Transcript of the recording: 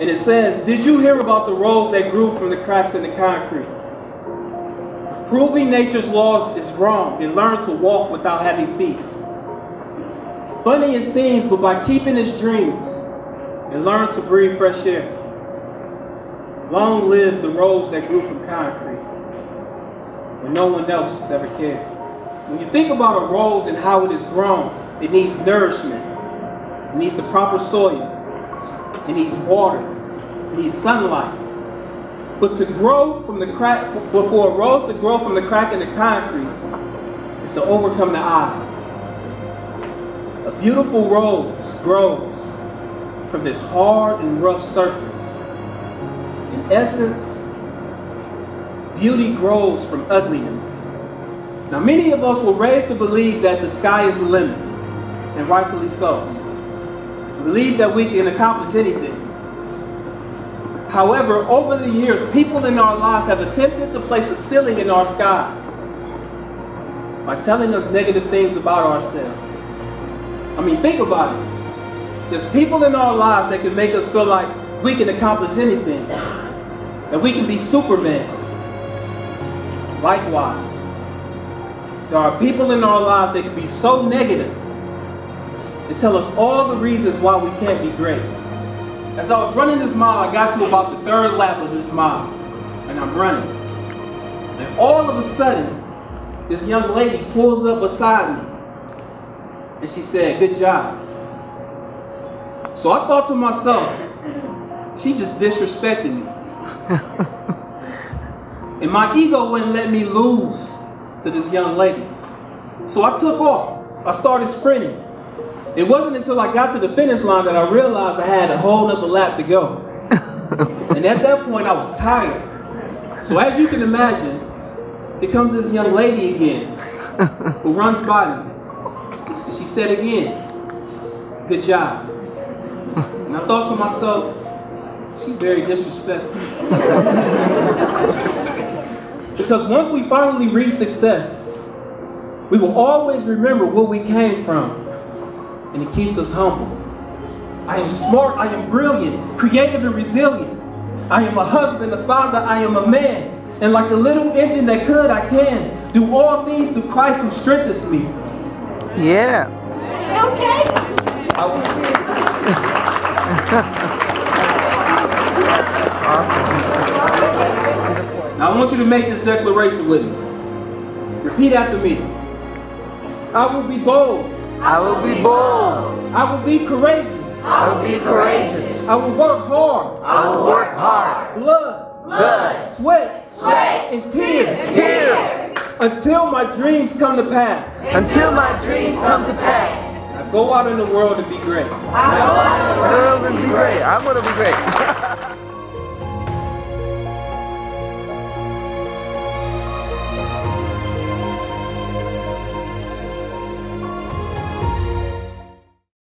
And it says, Did you hear about the rose that grew from the cracks in the concrete? Proving nature's laws is wrong and learn to walk without having feet. Funny it seems, but by keeping his dreams and learn to breathe fresh air. Long live the rose that grew from concrete when no one else ever cared. When you think about a rose and how it is grown, it needs nourishment. It needs the proper soil. It needs water. It needs sunlight. But to grow from the crack, before a rose to grow from the crack in the concrete is to overcome the odds. A beautiful rose grows from this hard and rough surface. In essence, beauty grows from ugliness. Now, many of us were raised to believe that the sky is the limit, and rightfully so. Believe that we can accomplish anything. However, over the years, people in our lives have attempted to place a ceiling in our skies by telling us negative things about ourselves. I mean, think about it. There's people in our lives that can make us feel like we can accomplish anything, that we can be Superman. Likewise, there are people in our lives that can be so negative and tell us all the reasons why we can't be great. As I was running this mile, I got to about the third lap of this mile, and I'm running. And all of a sudden, this young lady pulls up beside me, and she said, good job. So I thought to myself, she just disrespected me. and my ego wouldn't let me lose to this young lady. So I took off. I started sprinting. It wasn't until I got to the finish line that I realized I had a whole other lap to go. and at that point, I was tired. So as you can imagine, here comes this young lady again who runs by me. And she said again, good job. And I thought to myself, she's very disrespectful. because once we finally reach success, we will always remember where we came from. And it keeps us humble. I am smart, I am brilliant, creative and resilient. I am a husband, a father, I am a man. And like the little engine that could, I can do all things through Christ who strengthens me. Yeah. Okay. now I want you to make this declaration with me. Repeat after me. I will be bold. I will be bold. I will be courageous. I will be courageous. I will work hard. I will work hard. Blood, Blood, sweat, sweat, and tears. tears. Until my dreams come to pass. Until my dreams come to pass. I go out in the world to be great. I will be great. I'm going to be great.